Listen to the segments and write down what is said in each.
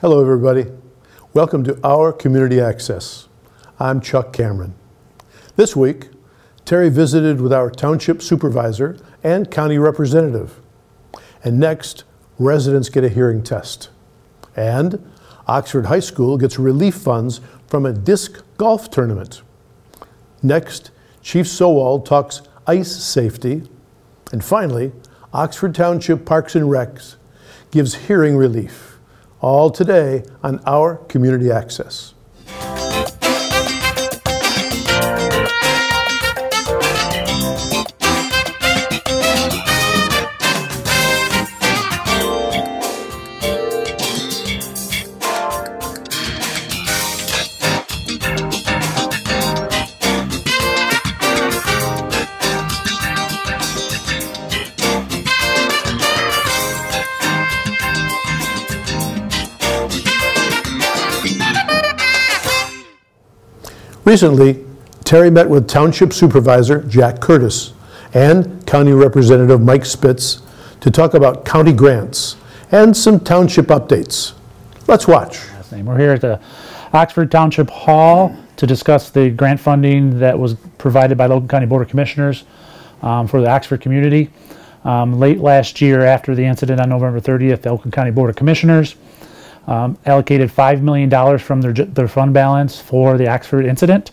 Hello, everybody. Welcome to Our Community Access. I'm Chuck Cameron. This week, Teri visited with our township supervisor and county representative. And next, residents get a hearing test. And Oxford High School gets relief funds from a disc golf tournament. Next, Chief Sowald talks ice safety. And finally, Oxford Township Parks and Recs gives hearing relief. All today on Our Community Access. Recently, Teri met with Township Supervisor Jack Curtis and County Representative Mike Spisz to talk about county grants and some township updates. Let's watch. We're here at the Oxford Township Hall to discuss the grant funding that was provided by Logan County Board of Commissioners um, for the Oxford community. Um, late last year, after the incident on November 30th, the Oakland County Board of Commissioners um, allocated $5 million from their, their fund balance for the Oxford incident.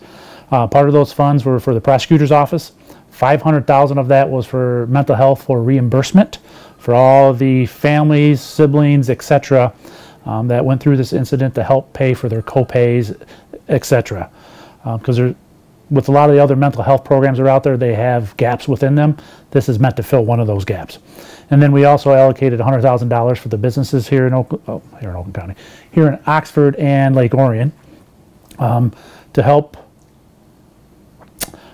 Uh, part of those funds were for the prosecutor's office. 500,000 of that was for mental health for reimbursement for all the families, siblings, etc. Um, that went through this incident to help pay for their co-pays, etc. Because uh, with a lot of the other mental health programs that are out there, they have gaps within them. This is meant to fill one of those gaps. And then we also allocated $100,000 for the businesses here in, Oak, oh, here in Oakland County, here in Oxford and Lake Orion um, to help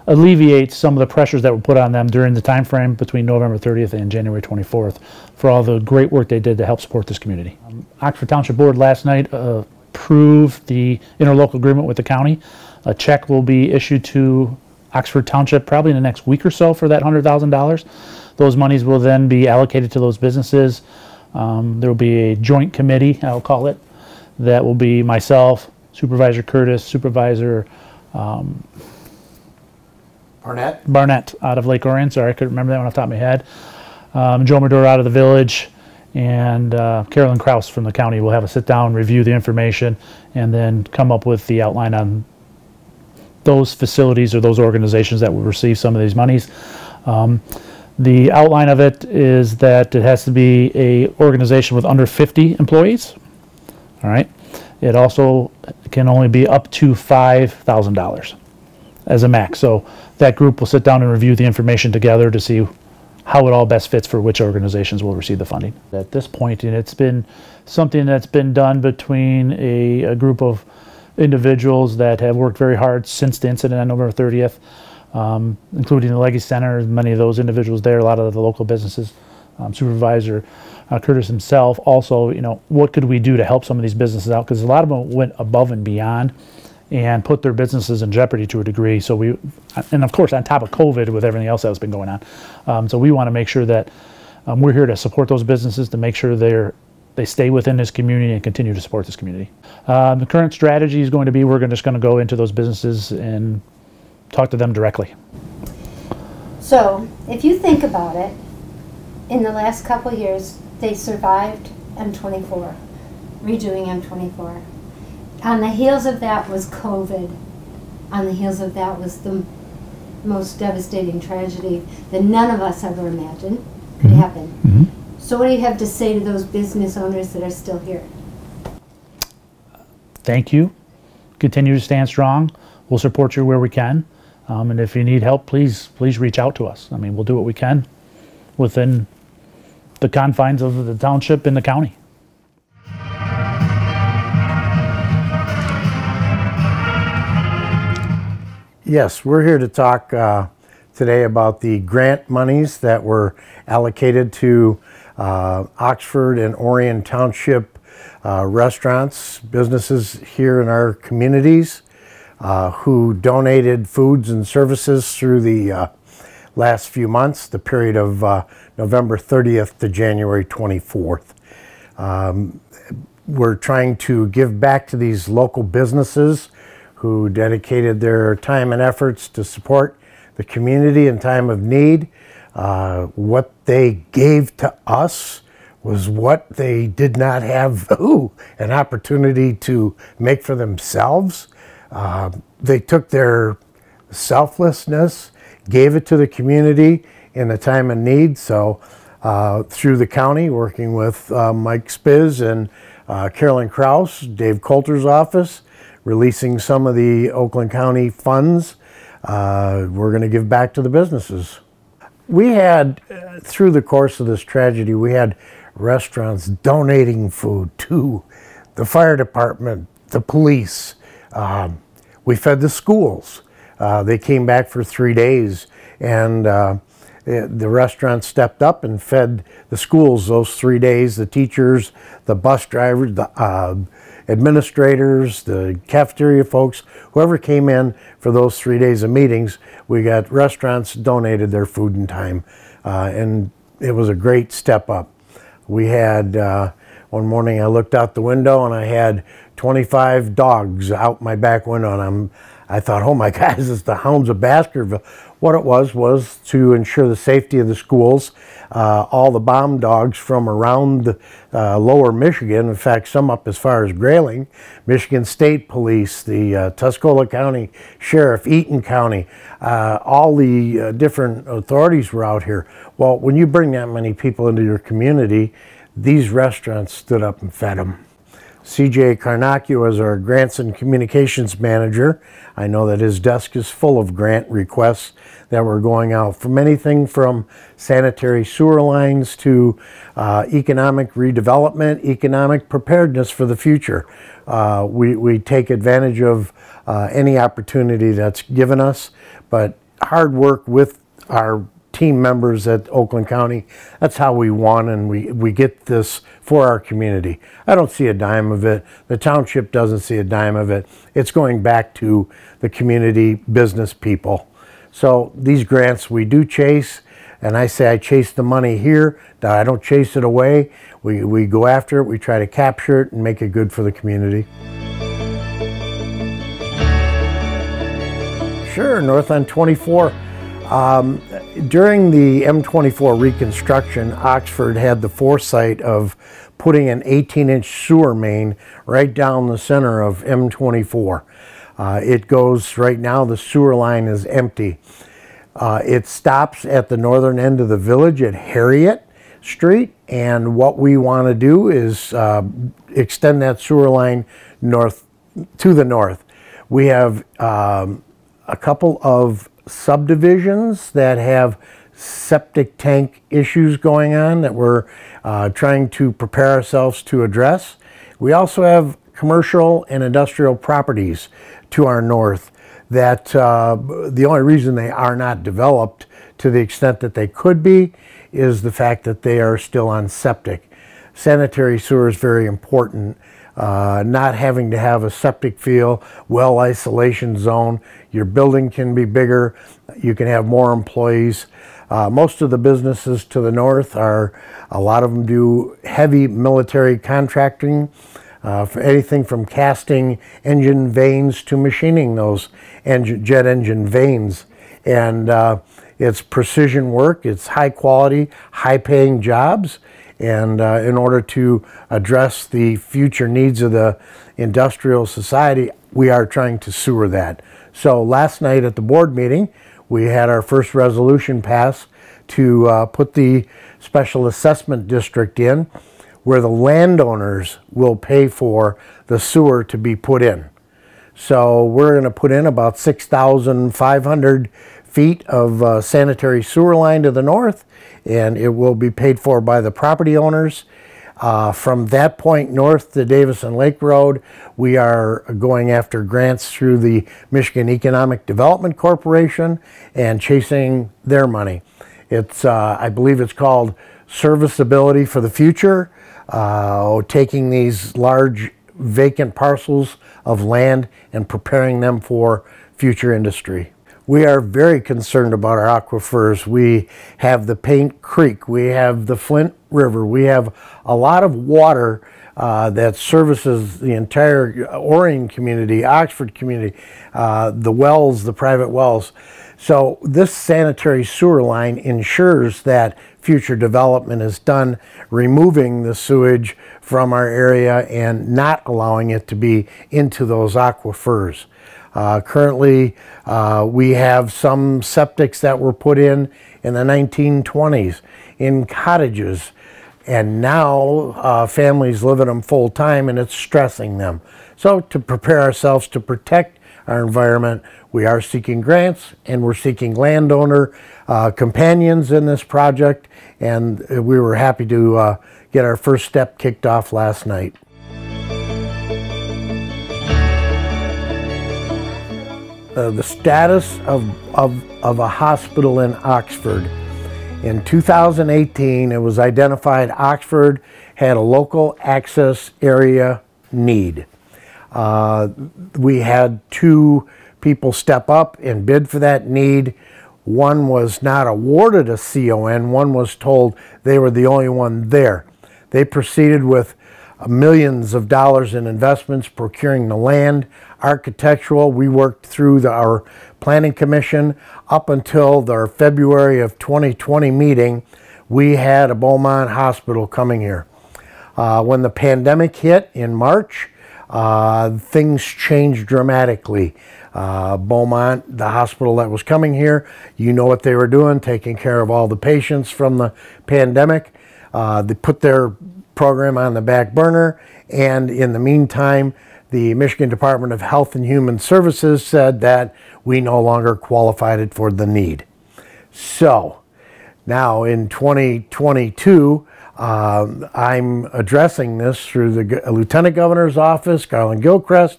alleviate some of the pressures that were put on them during the time frame between November 30th and January 24th for all the great work they did to help support this community. Um, Oxford Township Board last night uh, approved the interlocal agreement with the county. A check will be issued to Oxford Township probably in the next week or so for that $100,000. Those monies will then be allocated to those businesses. Um, there will be a joint committee, I'll call it, that will be myself, Supervisor Curtis, Supervisor um, Barnett? Barnett out of Lake Orion. Sorry, I couldn't remember that one off the top of my head. Um, Joe Madore out of the village, and uh, Carolyn Kraus from the county will have a sit down, review the information, and then come up with the outline on those facilities or those organizations that will receive some of these monies. Um, the outline of it is that it has to be a organization with under 50 employees. All right. It also can only be up to $5,000 as a max. So that group will sit down and review the information together to see how it all best fits for which organizations will receive the funding. At this point, and it's been something that's been done between a, a group of individuals that have worked very hard since the incident on November 30th um, including the Legacy Center, many of those individuals there, a lot of the local businesses, um, Supervisor uh, Curtis himself. Also, you know, what could we do to help some of these businesses out? Because a lot of them went above and beyond and put their businesses in jeopardy to a degree. So we, and of course, on top of COVID with everything else that's been going on. Um, so we want to make sure that um, we're here to support those businesses to make sure they're they stay within this community and continue to support this community. Um, the current strategy is going to be we're just going to go into those businesses and talk to them directly. So, if you think about it, in the last couple years, they survived M24, redoing M24. On the heels of that was COVID. On the heels of that was the most devastating tragedy that none of us ever imagined could mm -hmm. happen. Mm -hmm. So, what do you have to say to those business owners that are still here? Thank you. Continue to stand strong. We'll support you where we can. Um, and if you need help, please, please reach out to us. I mean, we'll do what we can within the confines of the township and the county. Yes, we're here to talk uh, today about the grant monies that were allocated to uh, Oxford and Orion Township uh, restaurants, businesses here in our communities uh, who donated foods and services through the uh, last few months, the period of uh, November 30th to January 24th. Um, we're trying to give back to these local businesses who dedicated their time and efforts to support the community in time of need. Uh, what they gave to us was what they did not have ooh, an opportunity to make for themselves. Uh, they took their selflessness, gave it to the community in a time of need. So, uh, through the county, working with uh, Mike Spisz and uh, Carolyn Kraus, Dave Coulter's office, releasing some of the Oakland County funds. Uh, we're going to give back to the businesses. We had, uh, through the course of this tragedy, we had restaurants donating food to the fire department, the police. Um, we fed the schools. Uh, they came back for three days and uh, the restaurant stepped up and fed the schools those three days, the teachers, the bus drivers, the uh, administrators, the cafeteria folks, whoever came in for those three days of meetings, we got restaurants donated their food and time. Uh, and it was a great step up. We had, uh, one morning I looked out the window and I had 25 dogs out my back window and I'm, I thought, oh my God, it's the Hounds of Baskerville. What it was was to ensure the safety of the schools. Uh, all the bomb dogs from around uh, lower Michigan, in fact, some up as far as Grayling, Michigan State Police, the uh, Tuscola County Sheriff, Eaton County, uh, all the uh, different authorities were out here. Well, when you bring that many people into your community, these restaurants stood up and fed them. CJ Carnacchio is our grants and communications manager. I know that his desk is full of grant requests that were going out from anything from sanitary sewer lines to uh, economic redevelopment, economic preparedness for the future. Uh, we, we take advantage of uh, any opportunity that's given us, but hard work with our team members at Oakland County. That's how we won and we, we get this for our community. I don't see a dime of it. The township doesn't see a dime of it. It's going back to the community business people. So these grants we do chase and I say I chase the money here, I don't chase it away. We, we go after it, we try to capture it and make it good for the community. Sure, North on 24. Um, during the M24 reconstruction, Oxford had the foresight of putting an 18 inch sewer main right down the center of M24. Uh, it goes right now, the sewer line is empty. Uh, it stops at the northern end of the village at Harriet Street, and what we want to do is uh, extend that sewer line north to the north. We have um, a couple of subdivisions that have septic tank issues going on that we're uh, trying to prepare ourselves to address. We also have commercial and industrial properties to our north that uh, the only reason they are not developed to the extent that they could be is the fact that they are still on septic. Sanitary sewer is very important uh, not having to have a septic field, well isolation zone. Your building can be bigger. You can have more employees. Uh, most of the businesses to the north are, a lot of them do heavy military contracting. Uh, for anything from casting engine vanes to machining those engine, jet engine vanes. And uh, it's precision work, it's high quality, high paying jobs, and uh, in order to address the future needs of the industrial society, we are trying to sewer that. So last night at the board meeting, we had our first resolution pass to uh, put the special assessment district in where the landowners will pay for the sewer to be put in. So we're going to put in about 6,500 feet of uh, sanitary sewer line to the north and it will be paid for by the property owners. Uh, from that point north to Davison Lake Road, we are going after grants through the Michigan Economic Development Corporation and chasing their money. It's, uh, I believe it's called Serviceability for the Future, uh, taking these large vacant parcels of land and preparing them for future industry. We are very concerned about our aquifers. We have the Paint Creek, we have the Flint River, we have a lot of water uh, that services the entire Orion community, Oxford community, uh, the wells, the private wells. So this sanitary sewer line ensures that future development is done, removing the sewage from our area and not allowing it to be into those aquifers. Uh, currently, uh, we have some septics that were put in in the 1920s in cottages and now uh, families live in them full time and it's stressing them. So to prepare ourselves to protect our environment, we are seeking grants and we're seeking landowner uh, companions in this project and we were happy to uh, get our first step kicked off last night. Uh, the status of, of, of a hospital in Oxford in 2018, it was identified Oxford had a local access area need. Uh, we had two people step up and bid for that need. One was not awarded a CON, one was told they were the only one there. They proceeded with millions of dollars in investments procuring the land, architectural. We worked through the, our planning commission up until their February of 2020 meeting. We had a Beaumont hospital coming here. Uh, when the pandemic hit in March, uh, things changed dramatically. Uh, Beaumont, the hospital that was coming here, you know what they were doing, taking care of all the patients from the pandemic. Uh, they put their program on the back burner. And in the meantime, the Michigan Department of Health and Human Services said that we no longer qualified it for the need. So now in 2022, um, I'm addressing this through the Lieutenant Governor's office, Garlin Gilchrist,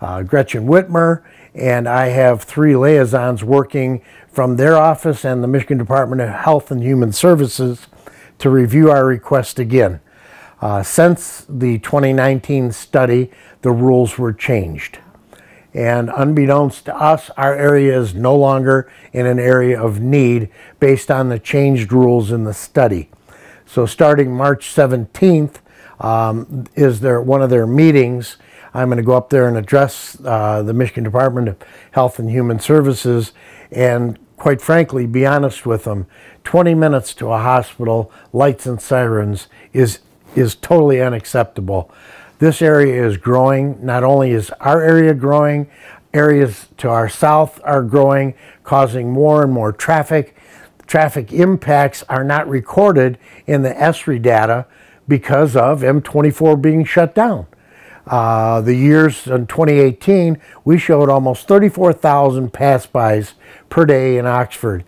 uh, Gretchen Whitmer, and I have three liaisons working from their office and the Michigan Department of Health and Human Services to review our request again. Uh, since the 2019 study, the rules were changed. And unbeknownst to us, our area is no longer in an area of need based on the changed rules in the study. So starting March 17th um, is there one of their meetings. I'm going to go up there and address uh, the Michigan Department of Health and Human Services and quite frankly, be honest with them, 20 minutes to a hospital, lights and sirens is is totally unacceptable. This area is growing. Not only is our area growing, areas to our south are growing, causing more and more traffic. Traffic impacts are not recorded in the ESRI data because of M24 being shut down. Uh, the years in 2018, we showed almost 34,000 pass-bys per day in Oxford.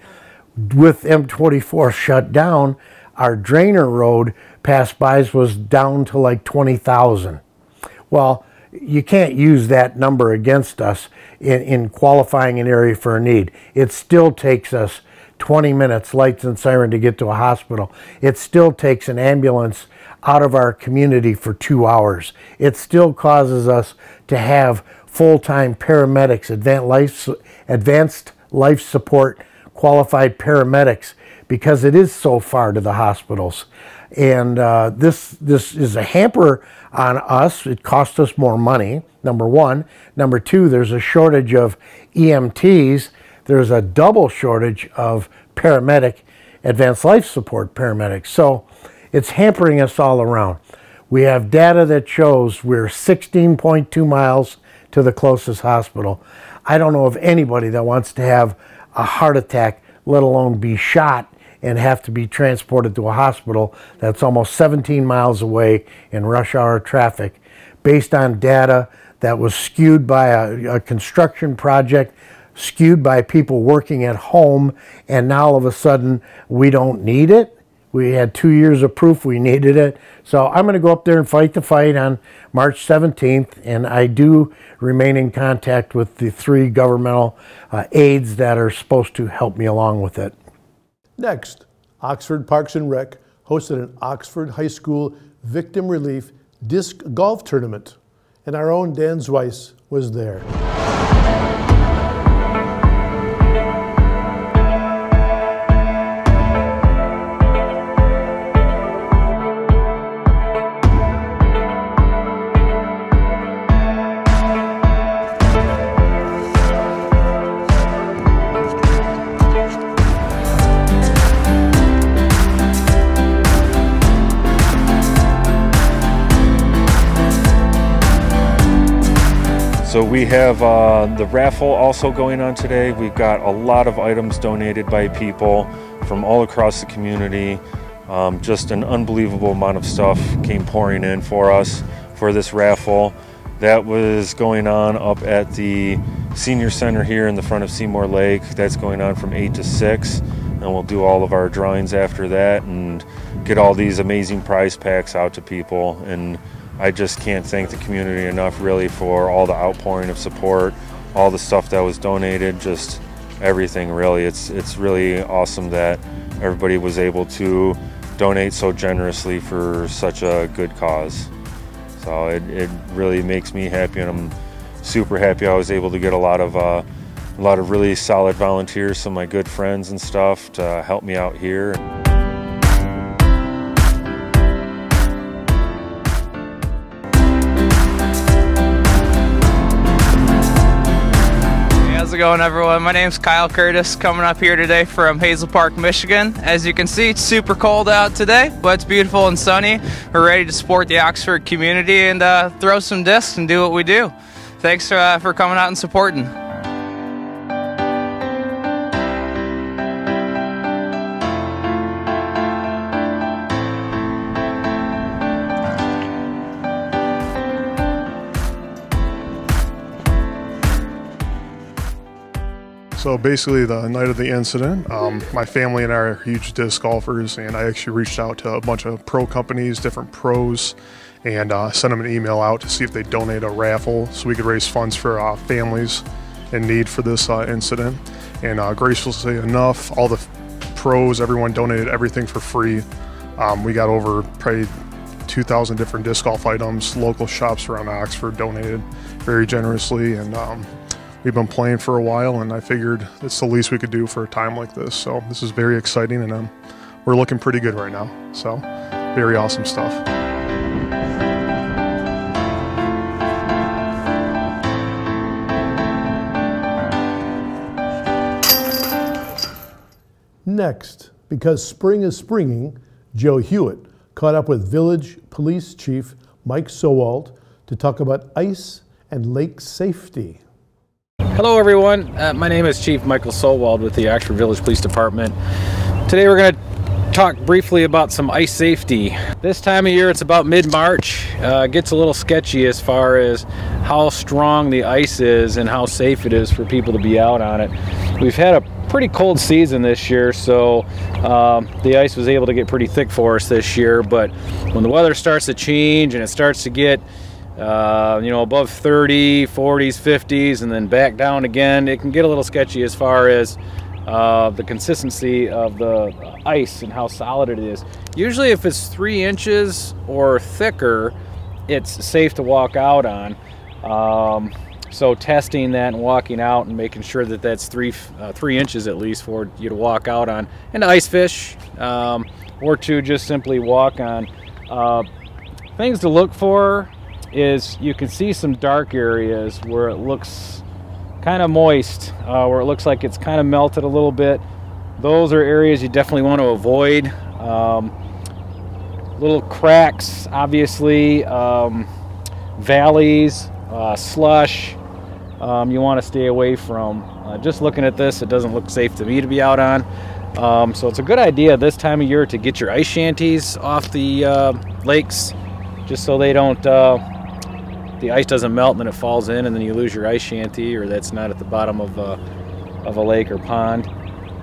With M24 shut down, our Drahner Road pass-bys was down to like 20,000. Well, you can't use that number against us in, in qualifying an area for a need. It still takes us 20 minutes, lights and siren, to get to a hospital. It still takes an ambulance out of our community for two hours. It still causes us to have full-time paramedics, advanced life, advanced life support qualified paramedics because it is so far to the hospitals. And uh, this, this is a hamper on us. It costs us more money, number one. Number two, there's a shortage of EMTs. There's a double shortage of paramedic, advanced life support paramedics. So it's hampering us all around. We have data that shows we're 16.2 miles to the closest hospital. I don't know of anybody that wants to have a heart attack, let alone be shot and have to be transported to a hospital that's almost 17 miles away in rush hour traffic based on data that was skewed by a, a construction project skewed by people working at home and now all of a sudden we don't need it we had two years of proof we needed it. So I'm going to go up there and fight the fight on March 17th. And I do remain in contact with the three governmental uh, aides that are supposed to help me along with it. Next, Oxford Parks and Rec hosted an Oxford High School Victim Relief Disc Golf Tournament, and our own Dan Zweiss was there. So we have uh, the raffle also going on today. We've got a lot of items donated by people from all across the community. Um, just an unbelievable amount of stuff came pouring in for us for this raffle. That was going on up at the senior center here in the front of Seymour Lake. That's going on from 8 to 6. And we'll do all of our drawings after that and get all these amazing prize packs out to people. And I just can't thank the community enough really for all the outpouring of support, all the stuff that was donated, just everything really. It's, it's really awesome that everybody was able to donate so generously for such a good cause. So it, it really makes me happy, and I'm super happy I was able to get a lot of uh, a lot of really solid volunteers, some of my good friends and stuff, to help me out here. It going everyone? My name's Kyle Curtis coming up here today from Hazel Park, Michigan. As you can see, it's super cold out today, but it's beautiful and sunny. We're ready to support the Oxford community and uh, throw some discs and do what we do. Thanks uh, for coming out and supporting. So basically, the night of the incident, um, my family and I are huge disc golfers, and I actually reached out to a bunch of pro companies, different pros, and uh, sent them an email out to see if they donate a raffle so we could raise funds for uh, families in need for this uh, incident. And uh, graciously enough, all the pros, everyone donated everything for free. Um, we got over probably 2,000 different disc golf items. Local shops around Oxford donated very generously, and um, we've been playing for a while, and I figured it's the least we could do for a time like this. So this is very exciting, and um, we're looking pretty good right now. So very awesome stuff. Next, because spring is springing, Joe Hewitt caught up with Village Police Chief Mike Sowald to talk about ice and lake safety. Hello everyone, uh, my name is Chief Michael Solwald with the Oxford Village Police Department. Today we're going to talk briefly about some ice safety. This time of year it's about mid-March. Uh, gets a little sketchy as far as how strong the ice is and how safe it is for people to be out on it. We've had a pretty cold season this year, so um, the ice was able to get pretty thick for us this year. But when the weather starts to change and it starts to get uh, you know, above 30, 40s, 50s, and then back down again, it can get a little sketchy as far as uh, the consistency of the ice and how solid it is. Usually, if it's three inches or thicker, it's safe to walk out on. Um, so testing that and walking out and making sure that that's three uh, three inches at least for you to walk out on and ice fish um, or to just simply walk on. Uh, things to look for is you can see some dark areas where it looks kind of moist, uh, where it looks like it's kind of melted a little bit. Those are areas you definitely want to avoid. Um, little cracks, obviously, um, valleys, uh, slush, um, you want to stay away from. Uh, just looking at this, it doesn't look safe to me to be out on. Um, so it's a good idea this time of year to get your ice shanties off the uh, lakes, just so they don't, uh, the ice doesn't melt and then it falls in and then you lose your ice shanty or that's not at the bottom of a, of a lake or pond.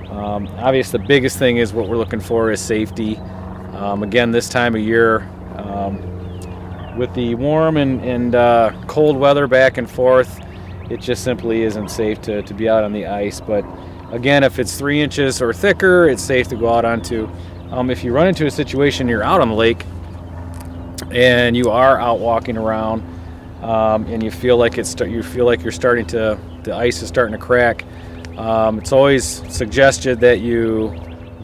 Um, obviously the biggest thing is what we're looking for is safety. Um, again, this time of year, um, with the warm and, and uh, cold weather back and forth, it just simply isn't safe to, to be out on the ice. But again, if it's three inches or thicker, it's safe to go out onto. Um, if you run into a situation you're out on the lake and you are out walking around um, and you feel like it's you feel like you're starting to the ice is starting to crack, um, it's always suggested that you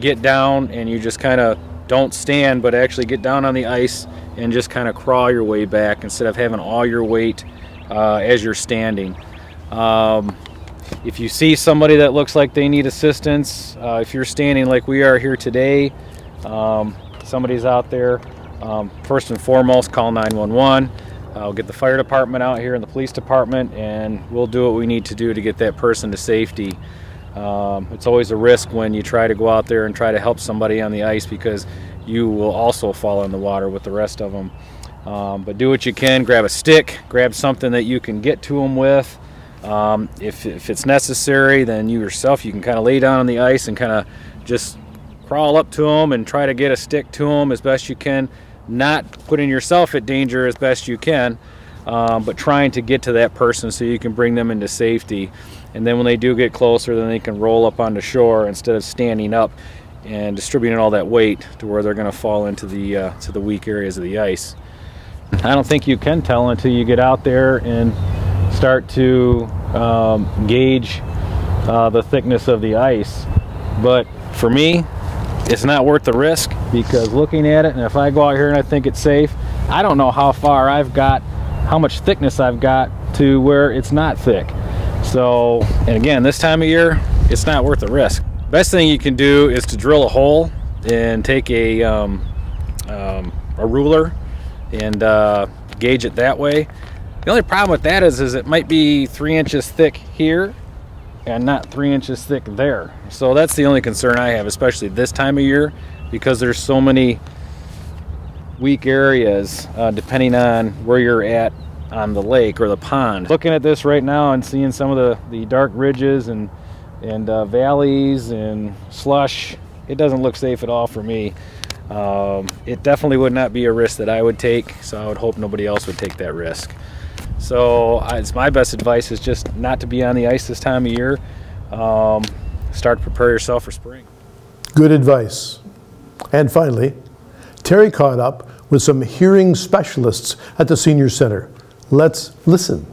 get down and you just kind of don't stand, but actually get down on the ice and just kind of crawl your way back instead of having all your weight uh, as you're standing. Um, if you see somebody that looks like they need assistance, uh, if you're standing like we are here today, um, somebody's out there, um, first and foremost, call 911. I'll get the fire department out here and the police department, and we'll do what we need to do to get that person to safety. Um, it's always a risk when you try to go out there and try to help somebody on the ice because you will also fall in the water with the rest of them. Um, but do what you can, grab a stick, grab something that you can get to them with. Um, if, if it's necessary, then you yourself, you can kind of lay down on the ice and kind of just crawl up to them and try to get a stick to them as best you can, not putting yourself at danger as best you can, um, but trying to get to that person so you can bring them into safety. And then when they do get closer, then they can roll up onto shore instead of standing up and distributing all that weight to where they're going to fall into the uh, to the weak areas of the ice. I don't think you can tell until you get out there and start to um, gauge uh, the thickness of the ice. But for me, it's not worth the risk because looking at it, and if I go out here and I think it's safe, I don't know how far I've got, how much thickness I've got to where it's not thick. So, and again, this time of year, it's not worth the risk. Best thing you can do is to drill a hole and take a, um, um, a ruler and uh, gauge it that way. The only problem with that is, is it might be three inches thick here and not three inches thick there. So that's the only concern I have, especially this time of year, because there's so many weak areas uh, depending on where you're at on the lake or the pond. Looking at this right now and seeing some of the, the dark ridges and, and uh, valleys and slush, it doesn't look safe at all for me. Um, it definitely would not be a risk that I would take, so I would hope nobody else would take that risk. So it's my best advice is just not to be on the ice this time of year. Um, start to prepare yourself for spring. Good advice. And finally, Teri caught up with some hearing specialists at the Senior Center. Let's listen.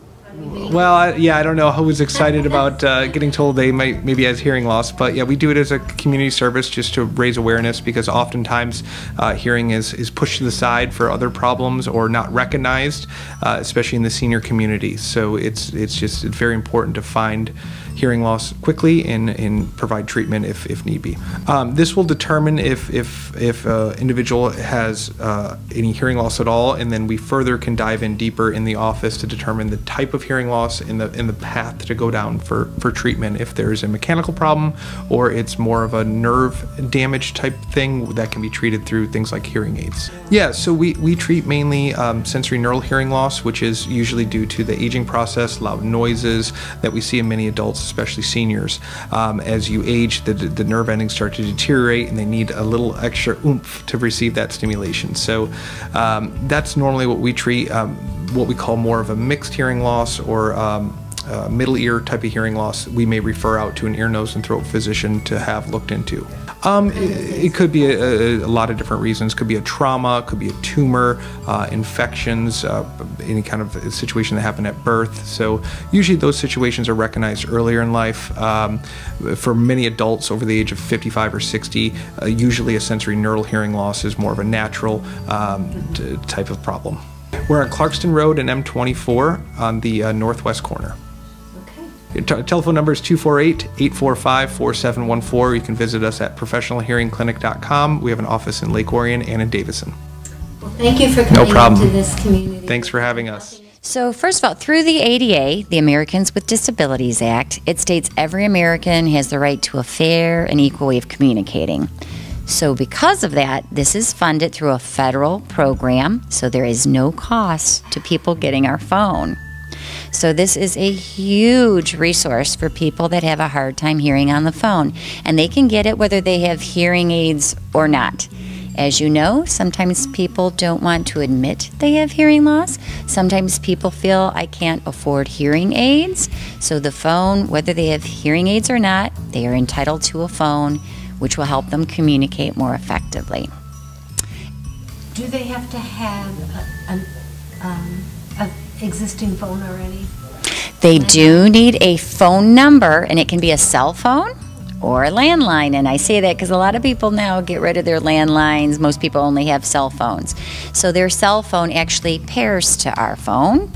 Well, I, yeah, I don't know who was excited about uh, getting told they might maybe has hearing loss, but yeah, we do it as a community service just to raise awareness because oftentimes uh, hearing is is pushed to the side for other problems or not recognized, uh, especially in the senior community. So it's it's just very important to find hearing loss quickly and, and provide treatment if, if need be. Um, this will determine if if if an individual has uh, any hearing loss at all, and then we further can dive in deeper in the office to determine the type of hearing loss in the in the path to go down for for treatment. If there's a mechanical problem or it's more of a nerve damage type thing that can be treated through things like hearing aids. Yeah, so we we treat mainly um, sensorineural hearing loss, which is usually due to the aging process, loud noises that we see in many adults especially seniors. Um, as you age, the, the nerve endings start to deteriorate and they need a little extra oomph to receive that stimulation. So um, that's normally what we treat, um, what we call more of a mixed hearing loss or um, uh, middle ear type of hearing loss, we may refer out to an ear, nose, and throat physician to have looked into. Um, it, it, could be a, a, lot of different reasons. Could be a trauma, could be a tumor, uh, infections, uh, any kind of situation that happened at birth. So usually those situations are recognized earlier in life. Um, for many adults over the age of 55 or 60, uh, usually a sensorineural hearing loss is more of a natural um, type of problem. We're on Clarkston Road and M24 on the uh, northwest corner. T- telephone number is 248 845 4714. You can visit us at professionalhearingclinic.com. We have an office in Lake Orion and in Davison. Well, thank you for coming no problem. into this community. Thanks for having us. So, first of all, through the ADA, the Americans with Disabilities Act, it states every American has the right to a fair and equal way of communicating. So, because of that, this is funded through a federal program, so there is no cost to people getting our phone. So, this is a huge resource for people that have a hard time hearing on the phone, and they can get it whether they have hearing aids or not. As you know, sometimes people don't want to admit they have hearing loss. Sometimes people feel I can't afford hearing aids. So, the phone, whether they have hearing aids or not, they are entitled to a phone which will help them communicate more effectively. Do they have to have an um, existing phone already? They do need a phone number, and it can be a cell phone or a landline. And I say that because a lot of people now get rid of their landlines. Most people only have cell phones. So their cell phone actually pairs to our phone.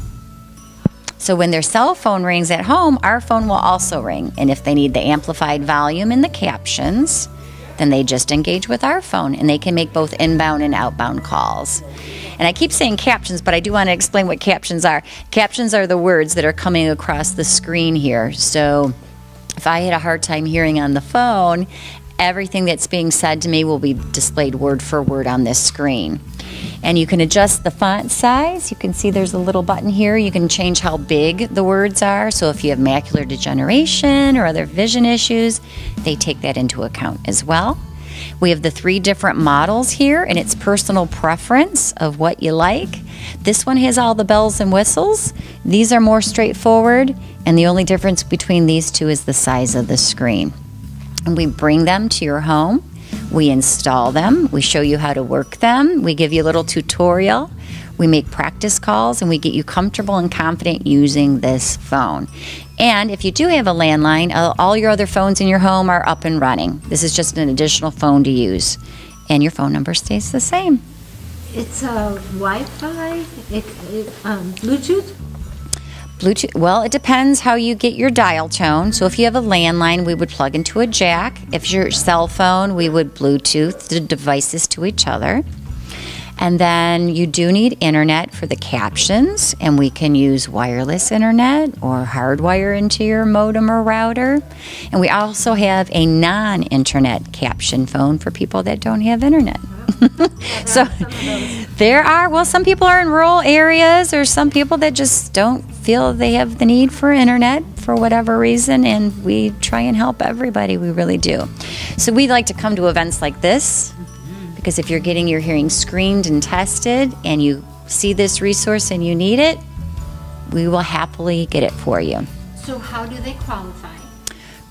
So when their cell phone rings at home, our phone will also ring. And if they need the amplified volume and the captions, then they just engage with our phone and they can make both inbound and outbound calls. And I keep saying captions, but I do want to explain what captions are. Captions are the words that are coming across the screen here. So if I had a hard time hearing on the phone, everything that's being said to me will be displayed word for word on this screen. And you can adjust the font size. You can see there's a little button here. You can change how big the words are. So if you have macular degeneration or other vision issues, they take that into account as well. We have the three different models here, and it's personal preference of what you like. This one has all the bells and whistles. These are more straightforward, and the only difference between these two is the size of the screen. And we bring them to your home. We install them. We show you how to work them. We give you a little tutorial. We make practice calls and we get you comfortable and confident using this phone. And if you do have a landline, uh, all your other phones in your home are up and running. This is just an additional phone to use. And your phone number stays the same. It's a Wi-Fi, it, it, um, Bluetooth. Bluetooth, well, it depends how you get your dial tone. So if you have a landline, we would plug into a jack. If your cell phone, we would Bluetooth the devices to each other. And then you do need internet for the captions, and we can use wireless internet or hardwire into your modem or router. And we also have a non internet caption phone for people that don't have internet. so there are, well, some people are in rural areas, or some people that just don't feel they have the need for internet for whatever reason, and we try and help everybody. We really do. So we like to come to events like this because if you're getting your hearing screened and tested and you see this resource and you need it, we will happily get it for you. So how do they qualify?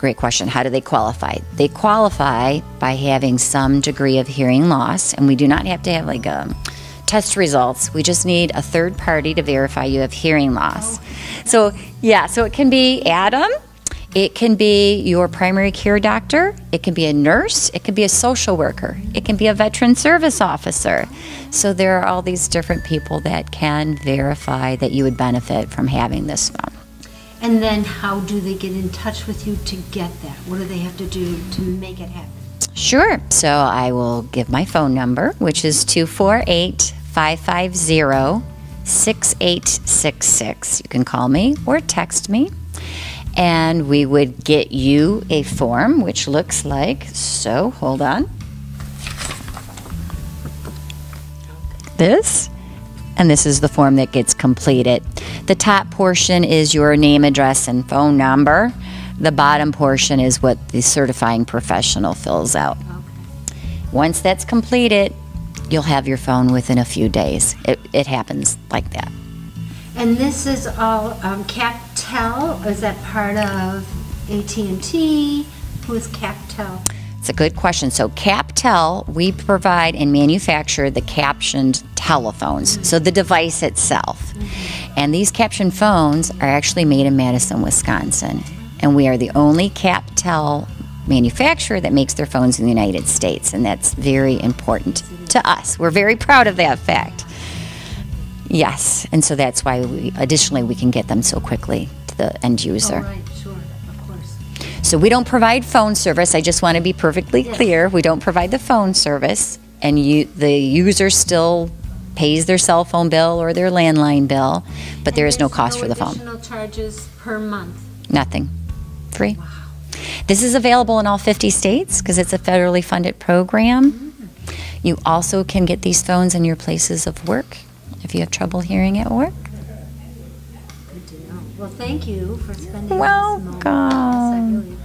Great question. How do they qualify? They qualify by having some degree of hearing loss, and we do not have to have like a um, test results. We just need a third party to verify you have hearing loss. So, yeah, so it can be Adam it can be your primary care doctor, it can be a nurse, it can be a social worker, it can be a veteran service officer. So there are all these different people that can verify that you would benefit from having this phone. And then how do they get in touch with you to get that? What do they have to do to make it happen? Sure. So I will give my phone number, which is 248 550 6866. You can call me or text me and we would get you a form which looks like so. Hold on. This. And this is the form that gets completed. The top portion is your name, address, and phone number. The bottom portion is what the certifying professional fills out. Once that's completed, you'll have your phone within a few days. It, it happens like that. And this is all um, CapTel. Is that part of AT&T? Who is CapTel? A good question. So, CapTel, we provide and manufacture the captioned telephones, so the device itself. And these captioned phones are actually made in Madison, Wisconsin. And we are the only CapTel manufacturer that makes their phones in the United States. And that's very important to us. We're very proud of that fact. Yes, and so that's why we additionally we can get them so quickly to the end user. So we don't provide phone service. I just want to be perfectly clear. We don't provide the phone service, and you the user still pays their cell phone bill or their landline bill, but there is no cost no for the phone. Additional charges per month. Nothing, free. Wow. This is available in all 50 states because it's a federally funded program. Mm-hmm. You also can get these phones in your places of work if you have trouble hearing at work. Good to know. Well, thank you for spending Welcome. I really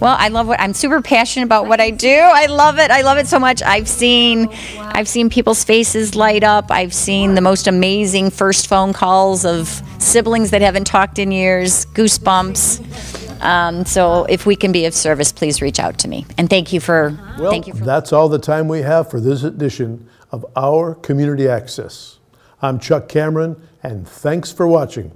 well, I love what I'm super passionate about what I do. I love it. I love it so much. I've seen I've seen people's faces light up. I've seen the most amazing first phone calls of siblings that haven't talked in years. Goosebumps. Um, so if we can be of service, please reach out to me. And thank you for well, thank you for that's all the time we have for this edition of our community access. I'm Chuck Cameron, and thanks for watching.